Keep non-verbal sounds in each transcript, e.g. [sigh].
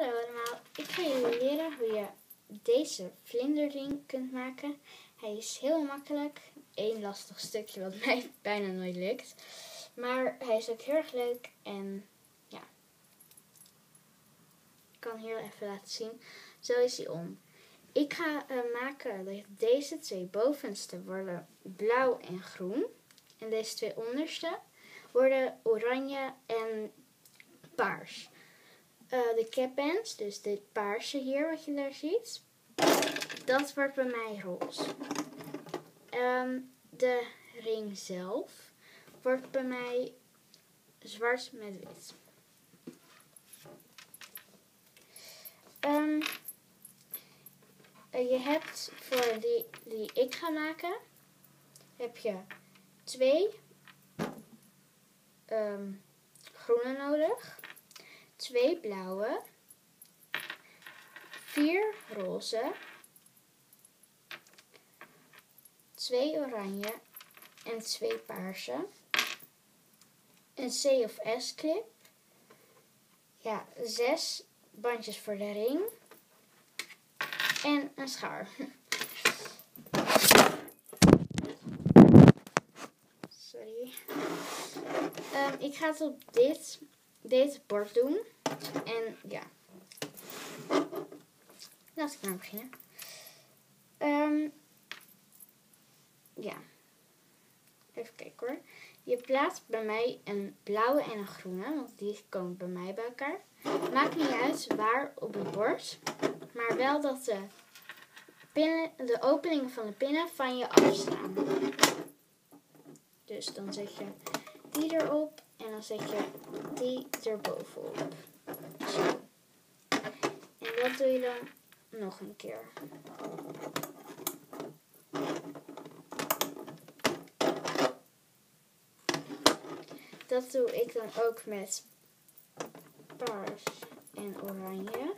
Hallo allemaal, ik ga jullie leren hoe je deze vlinderring kunt maken. Hij is heel makkelijk, één lastig stukje wat [laughs] mij bijna nooit lukt. Maar hij is ook heel erg leuk en ja. Ik kan hier even laten zien. Zo is hij om. Ik ga uh, maken dat deze twee bovenste worden blauw en groen. En deze twee onderste worden oranje en paars. Uh, de capbands, dus dit paarse hier wat je daar ziet, dat wordt bij mij roze. Um, de ring zelf wordt bij mij zwart met wit. Um, je hebt voor die die ik ga maken, heb je twee um, groene nodig, twee blauwe, vier roze, twee oranje en twee paarse, een C of S clip, ja, zes bandjes voor de ring en een schaar. [laughs] Sorry. Um, ik ga het op dit, dit bord doen. En ja. Laat ik maar beginnen. Um, ja. Even kijken hoor. Je plaatst bij mij een blauwe en een groene, want die komen bij mij bij elkaar. Maakt niet uit waar op het bord, maar wel dat de, pinnen, de openingen van de pinnen van je afstaan. Dus dan zet je die erop en dan zet je die erbovenop. Zo. En dat doe je dan nog een keer. Dat doe ik dan ook met paars en oranje.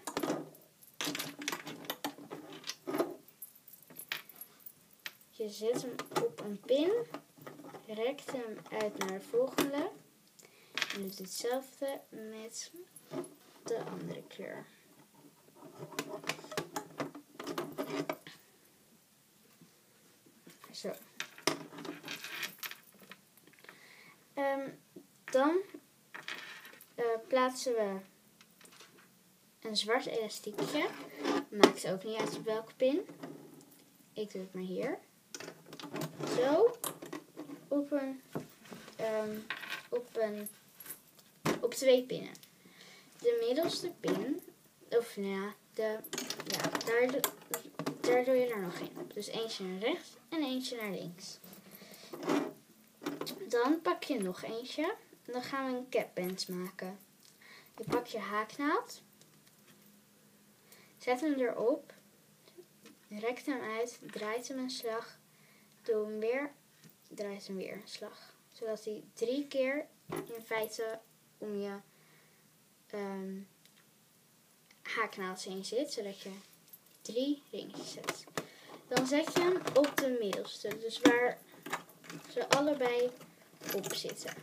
Je zet hem op een pin, rekt hem uit naar de volgende doet hetzelfde met de andere kleur. Zo. Um, dan uh, plaatsen we een zwart elastiekje. Maakt ook niet uit welke pin. Ik doe het maar hier. Zo. Op een, um, op een, op twee pinnen. De middelste pin, of nou ja, de, ja daar, daar doe je er nog in. Dus eentje naar rechts en eentje naar links. Dan pak je nog eentje. En dan gaan we een capband maken. Je pakt je haaknaald. Zet hem erop. Rekt hem uit. Draait hem een slag. Doe hem weer. Draait hem weer een slag. Zodat hij drie keer in feite om je um, heen zit. Zodat je drie ringetjes zet. Dan zet je hem op de middelste. Dus waar ze allebei op zitten.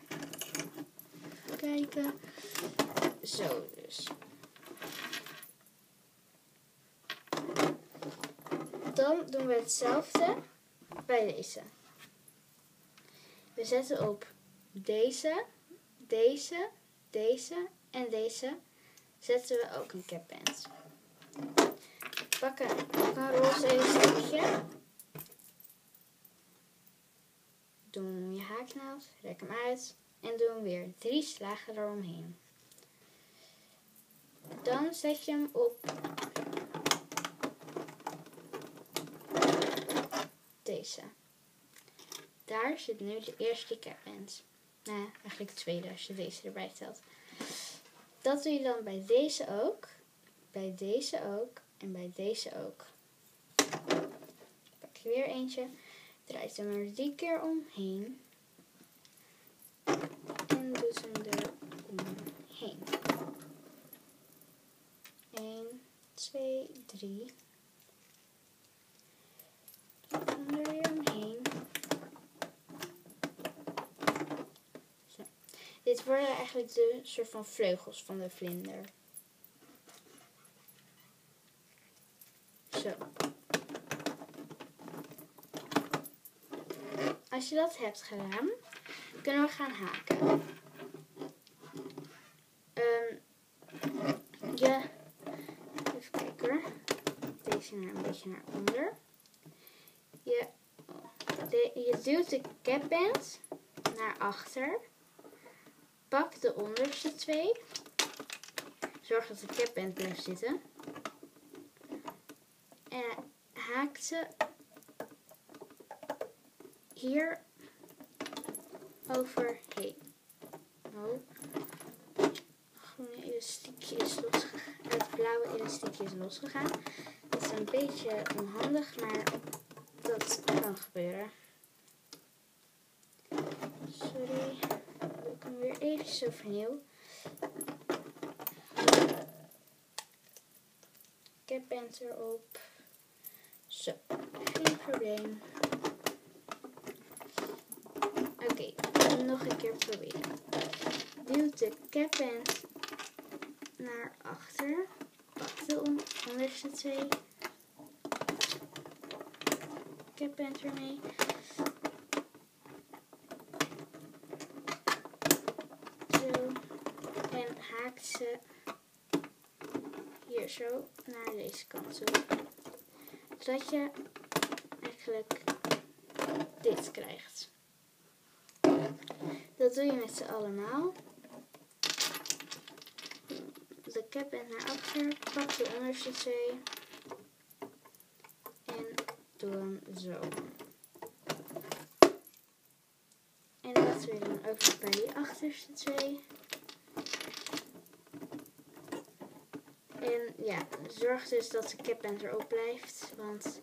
Kijken. Zo dus. Dan doen we hetzelfde bij deze. We zetten op deze, deze, deze en deze zetten we ook een capband. Pakken een roze stukje Doe je haaknaald, rek hem uit en doe hem weer drie slagen eromheen. Dan zet je hem op deze. Daar zit nu de eerste capband. Nou, eigenlijk de tweede als je deze erbij telt. Dat doe je dan bij deze ook, bij deze ook en bij deze ook. Pak je weer eentje. Draait hem er drie keer omheen. En doet hem er omheen. 1, 2, 3. En er weer omheen. Zo. Dit worden eigenlijk de soort van vleugels van de vlinder. Zo. Als je dat hebt gedaan, kunnen we gaan haken. Ehm je, even kijken. Deze naar een beetje naar onder. Je, je duwt de capband naar achter. Pak de onderste twee. Zorg dat de capband blijft zitten. En haak ze hier overheen. Oh. Groene elastiekje is. Het blauwe elastiekje is losgegaan. Dat is een beetje onhandig, maar dat kan gebeuren. Sorry. Doe ik hem weer even overnieuw. Capband erop. Zo, geen probleem. Oké, nog een keer proberen. Duw de capband naar achter. Pak de on onderste twee. Capband ermee. Zo. En haak ze hier zo naar deze kant toe. Zodat je eigenlijk dit krijgt. Dat doe je met z'n allemaal. De cap bent naar achter, pak de onderste twee en doe hem zo. En dat weer dan ook bij die achterste twee. En ja, zorg dus dat de capband erop blijft, want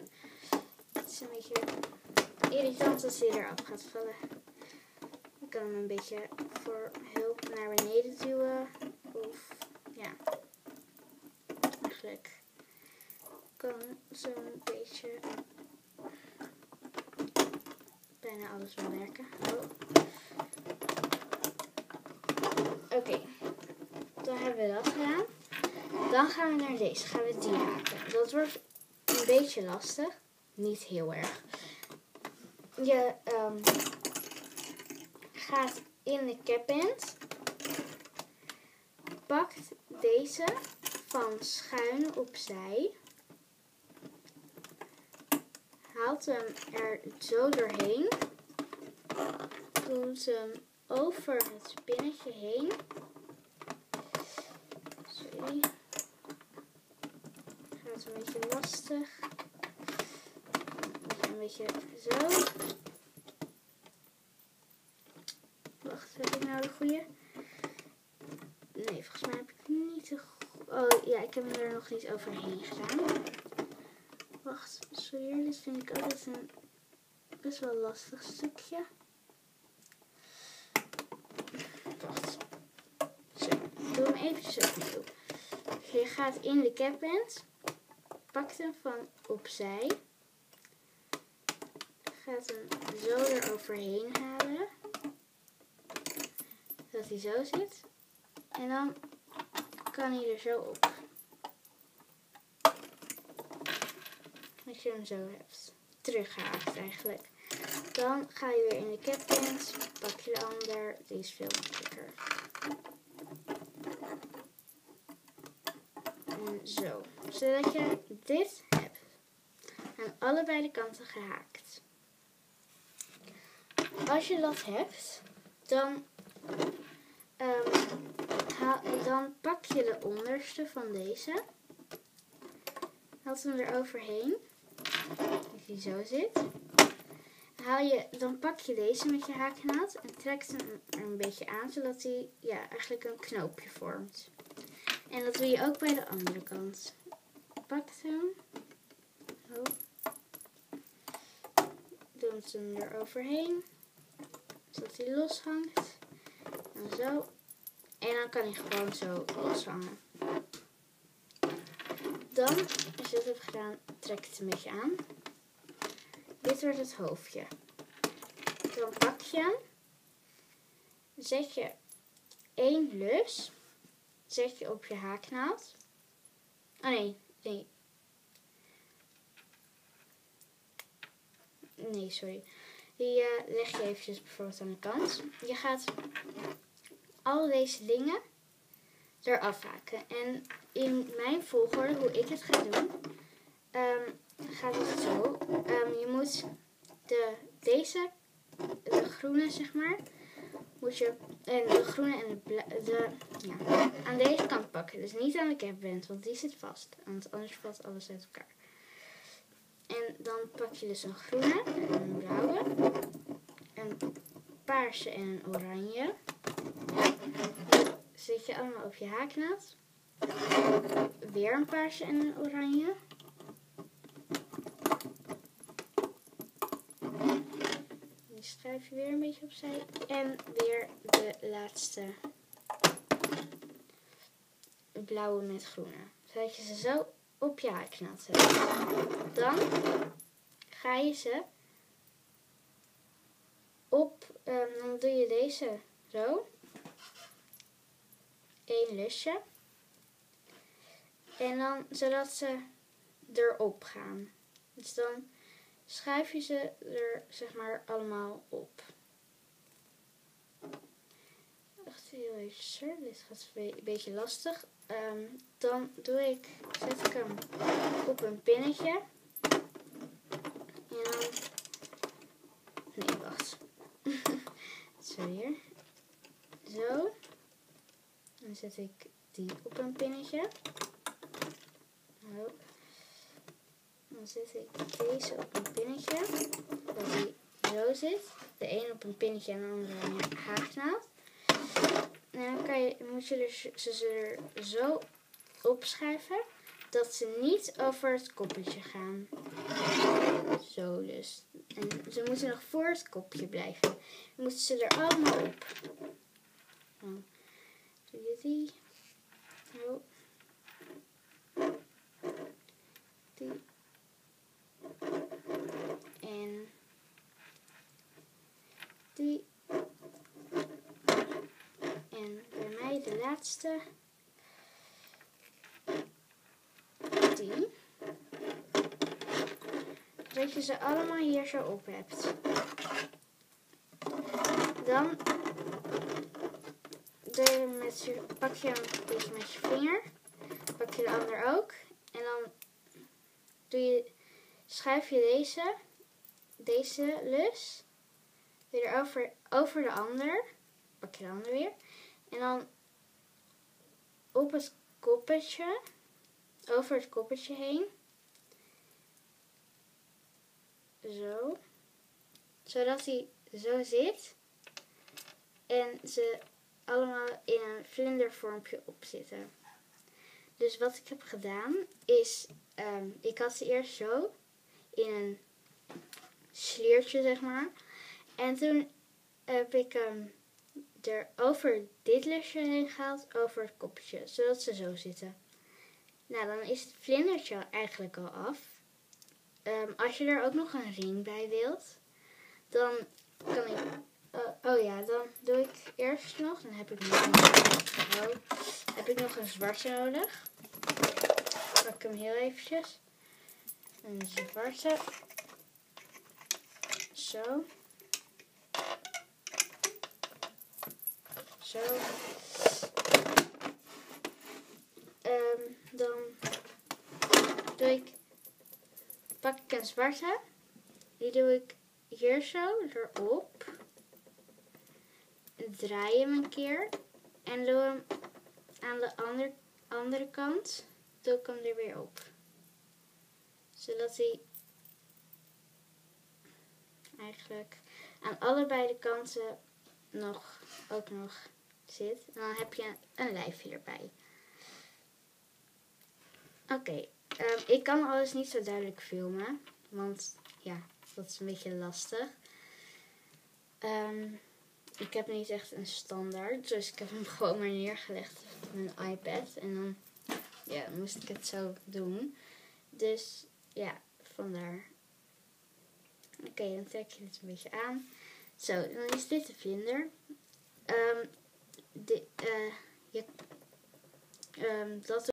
het is een beetje irritant als hij eraf gaat vallen. Ik kan hem een beetje voor hulp naar beneden duwen. Of ja, eigenlijk kan zo'n beetje bijna alles wel werken. Oh. Oké, dan hebben we dat gedaan. Dan gaan we naar deze. Gaan we die haken. Dat wordt een beetje lastig. Niet heel erg. Je um, gaat in de capband. Pakt deze van schuin opzij. Haalt hem er zo doorheen. Doet hem over het spinnetje heen. Sorry. Gaat een beetje lastig. Een beetje zo. Wacht, heb ik nou de goede? Nee, volgens mij heb ik niet de goede. Oh ja, ik heb hem er nog niet overheen gedaan. Wacht, sorry, dit vind ik altijd een best wel lastig stukje. Wacht. Zo, doe hem eventjes opnieuw. Je gaat in de capband, pakt hem van opzij, gaat hem zo eroverheen halen, dat hij zo zit. En dan kan hij er zo op. Als je hem zo hebt. Teruggehaakt eigenlijk. Dan ga je weer in de capband, pak je de ander, die is veel makkelijker. En zo. Zodat je dit hebt. Aan allebei de kanten gehaakt. Als je dat hebt, dan, um, haal, dan pak je de onderste van deze. Haalt hem er overheen. Als hij zo zit. Haal je, dan pak je deze met je haaknaald en trekt hem er een beetje aan, zodat hij ja, eigenlijk een knoopje vormt. En dat doe je ook bij de andere kant. Pak hem. Oh. Doe hem er overheen. Zodat hij loshangt. En zo. En dan kan hij gewoon zo loshangen. Dan, als je dat hebt gedaan, trek het een beetje aan. Dit wordt het hoofdje. Dan pak je hem. Zet je één lus. Zet je op je haaknaald. Oh nee, Nee. Nee, sorry. Die eh, leg je eventjes bijvoorbeeld aan de kant. Je gaat al deze dingen eraf haken. En in mijn volgorde, hoe ik het ga doen, ehm, gaat het zo. Ehm, je moet de, deze, de groene zeg maar, moet je, en de groene en de, de aan deze kant pakken. Dus niet aan de capband, want die zit vast. Want anders valt alles uit elkaar. En dan pak je dus een groene en een blauwe, een paarse en een oranje. Zet je allemaal op je haaknaad. Weer een paarse en een oranje. Die schuif je weer een beetje opzij. En weer de laatste blauwe met groene. Zodat je ze zo op je haaknaad zet. Dan ga je ze op, ehm, dan doe je deze zo. Eén lusje. En dan zodat ze erop gaan. Dus dan schuif je ze er zeg maar allemaal op. Even, hoor. dit gaat een beetje lastig. Ehm, dan doe ik, zet ik hem op een pinnetje. En dan, nee wacht. [laughs] Zo hier. Zo. Dan zet ik die op een pinnetje. Zo. Dan zet ik deze op een pinnetje. Dat die zo zit. De een op een pinnetje en de andere aan haaknaald. En dan moet je dus, ze er zo opschuiven dat ze niet over het koppeltje gaan. Zo dus. En ze moeten nog voor het kopje blijven. Dan moeten ze er allemaal op. Dan doe je die. Zo. Die. En die. En bij mij de laatste. Die. Dat je ze allemaal hier zo op hebt. Dan je je, pak je een beetje met je vinger. Pak je de ander ook. En dan doe je, schuif je deze, deze lus weer over, over de ander. Pak je de ander weer. En dan op het koppetje, over het koppetje heen. Zo. Zodat hij zo zit. En ze allemaal in een vlindervormpje op zitten. Dus wat ik heb gedaan is, ehm, ik had ze eerst zo in een sliertje zeg maar. En toen heb ik hem er over dit lusje heen gehaald, over het kopje, zodat ze zo zitten. Nou, dan is het vlindertje eigenlijk al af. Ehm, als je er ook nog een ring bij wilt, dan kan ik. oh, oh ja, dan doe ik eerst nog. Dan heb ik nog oh, heb ik nog een zwarte nodig. Pak ik hem heel eventjes. Een zwarte. Zo. Ehm, dan doe ik, pak ik een zwarte. Die doe ik hier zo erop. Draai hem een keer. En doe hem aan de ander, andere kant. Doe ik hem er weer op. Zodat hij eigenlijk aan allebei de kanten nog, ook nog zit. Dan heb je een lijfje erbij. Oké, ehm, ik kan alles niet zo duidelijk filmen. Want ja, dat is een beetje lastig. Ehm, ik heb niet echt een standaard. Dus ik heb hem [laughs] gewoon maar neergelegd op mijn iPad. En dan ja, moest ik het zo doen. Dus ja, vandaar. Oké, dan trek je het een beetje aan. Zo, dan is dit de vlinder. Ehm, de, eh, je, ehm, dat